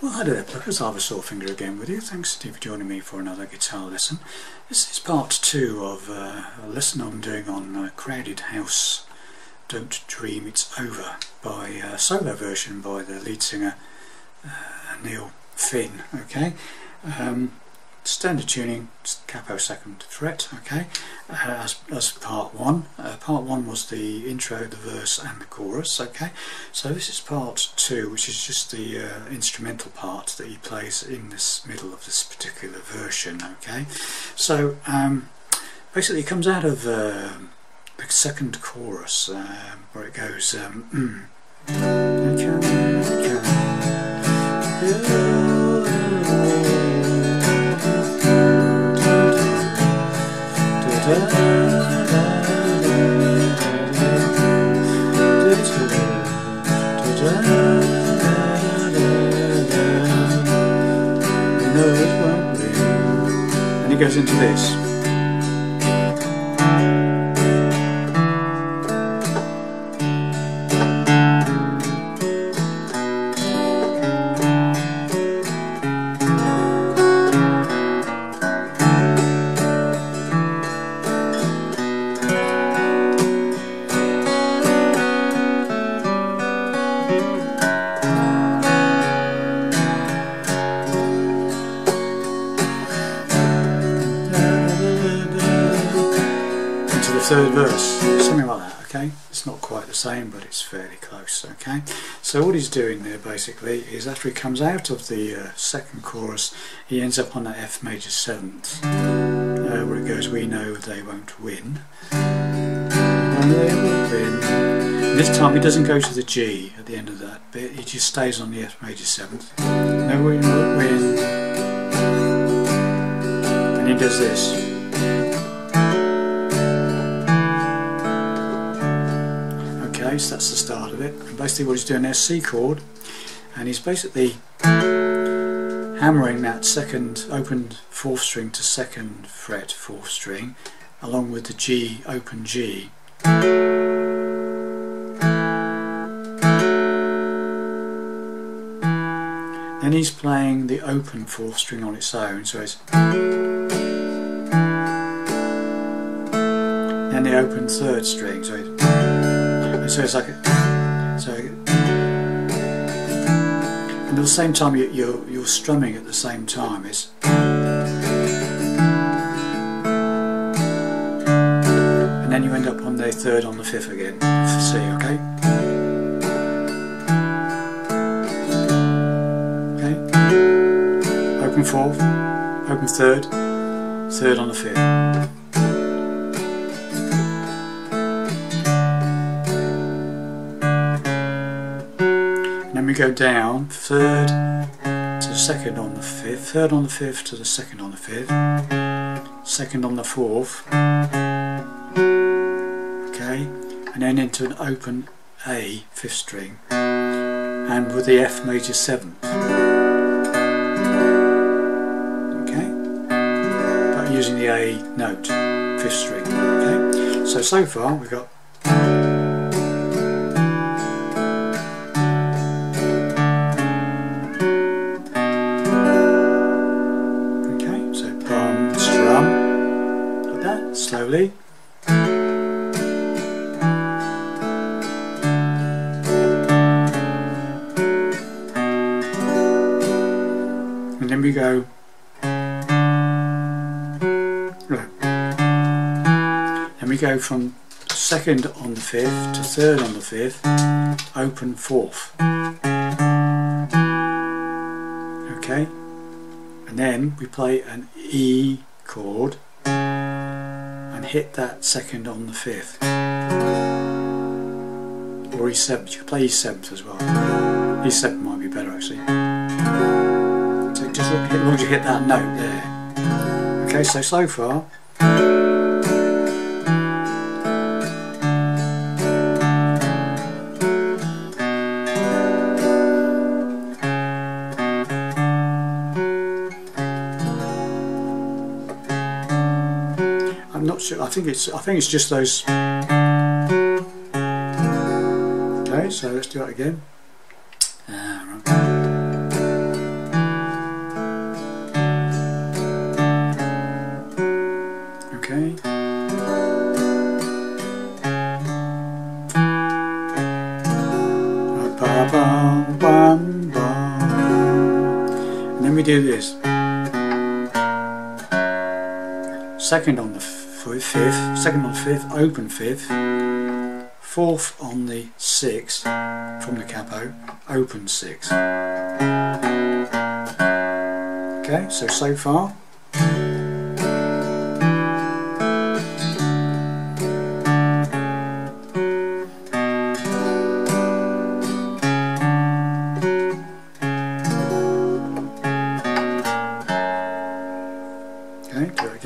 Well, hi there, pluckers. Ivor Sorefingers again with you. Thanks, Steve, for joining me for another guitar lesson. This is part two of uh, a lesson I'm doing on uh, Crowded House Don't Dream It's Over by a solo version by the lead singer uh, Neil Finn. Okay, um, standard tuning, capo second fret, okay, uh, as, as part one. Uh, part one was the intro, the verse and the chorus, okay. So this is part two, which is just the uh, instrumental part that he plays in this middle of this particular version, okay. So um, basically it comes out of uh, the second chorus um, where it goes um, it goes into this. Something like that, okay? It's not quite the same, but it's fairly close, okay? So what he's doing there basically is after he comes out of the uh, second chorus, he ends up on that F major seventh, uh, where it goes, we know they won't win. They won't win. this time he doesn't go to the G at the end of that bit, he just stays on the F major seventh. No, we won't win. And he does this. That's the start of it. And basically what he's doing is C chord, and he's basically hammering that second open fourth string to second fret fourth string, along with the G, open G. Then he's playing the open fourth string on its own, so it's then the open third string, so so it's like a, so and at the same time you, you're you're strumming at the same time it's and then you end up on the third on the fifth again. For C okay? Okay? Open fourth. Open third. Third on the fifth we go down, third to the second on the fifth, third on the fifth to the second on the fifth, second on the fourth, okay, and then into an open A, fifth string, and with the F major seventh, okay, using the A note, fifth string, okay. So, so far we've got Then we go from second on the fifth to third on the fifth, open fourth. Okay, and then we play an E chord and hit that second on the fifth. Or E7, you could play E7 as well. E7 might be better actually. So just as long as you hit that note there. Okay, so so far I'm not sure. I think it's. I think it's just those. Okay, so let's do it again. okay? And then do this. Second on the fifth, second on fifth, open fifth, fourth on the sixth from the capo, open sixth. Okay, so so far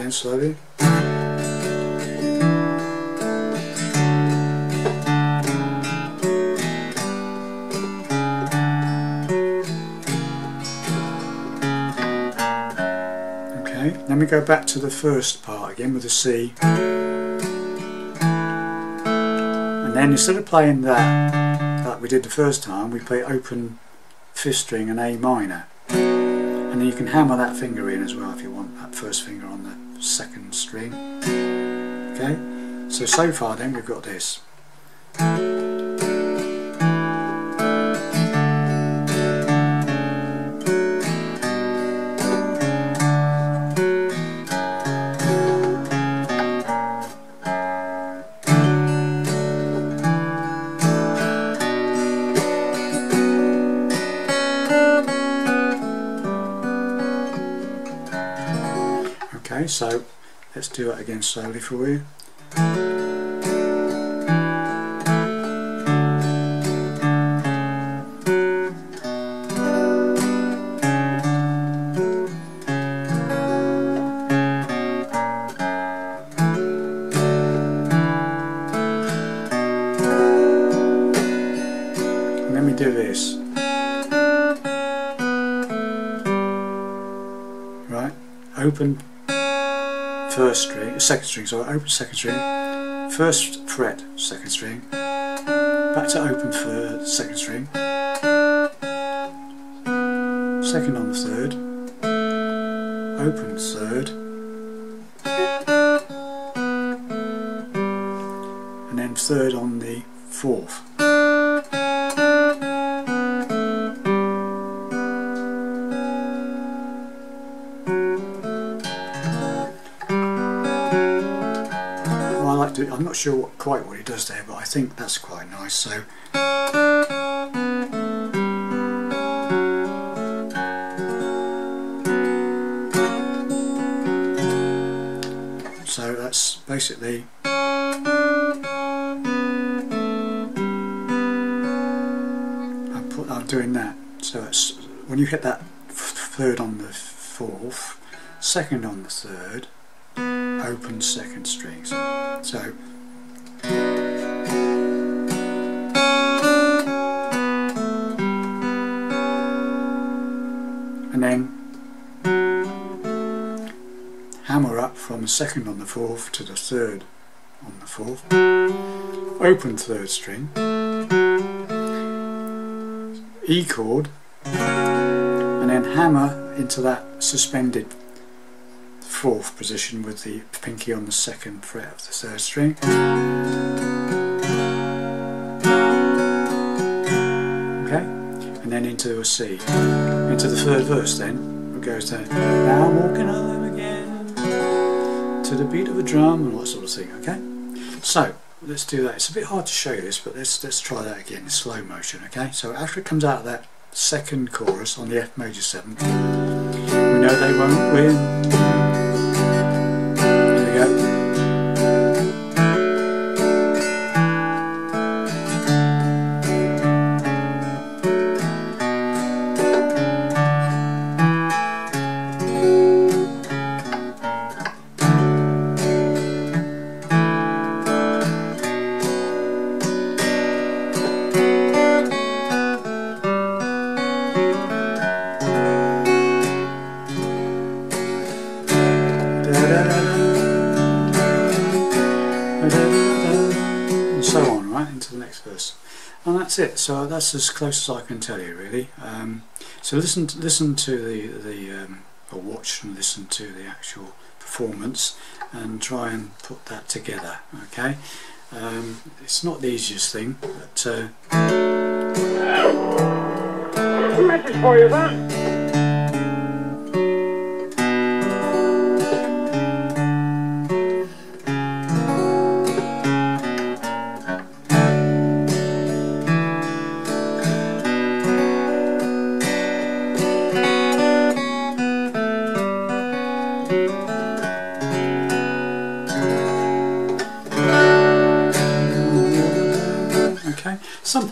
Do it. Okay, then we go back to the first part again with the C. And then instead of playing that, like we did the first time, we play open fifth string and A minor. And then you can hammer that finger in as well if you want that first finger on the second string. Okay, so so far then we've got this. Okay, so let's do it again slowly for you. Let me do this. Right, open first string, second string, so open second string, first fret, second string, back to open third, second string, second on the third, open third, and then third on the fourth. Like to. I'm not sure what, quite what he does there, but I think that's quite nice. So. So that's basically. I put, I'm doing that. So it's when you hit that third on the fourth, second on the third, open second strings. So and then hammer up from the second on the fourth to the third on the fourth, open third string, E chord, and then hammer into that suspended fourth position with the pinky on the second fret of the third string. Okay, and then into a C. Into the third verse then, it goes to Now I'm walking home again to the beat of a drum and all that sort of thing, okay? So, let's do that. It's a bit hard to show you this, but let's, let's try that again in slow motion, okay? So after it comes out of that second chorus on the F major 7, we know they won't win. The next verse. And that's it. So that's as close as I can tell you, really. Um, so listen, to, listen to the the um, or watch and listen to the actual performance, and try and put that together. Okay. Um, it's not the easiest thing, but uh, message for you, that.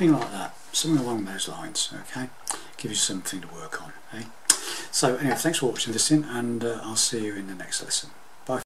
Something like that, something along those lines, okay? Give you something to work on, eh? So anyway, thanks for watching this in and uh, I'll see you in the next lesson.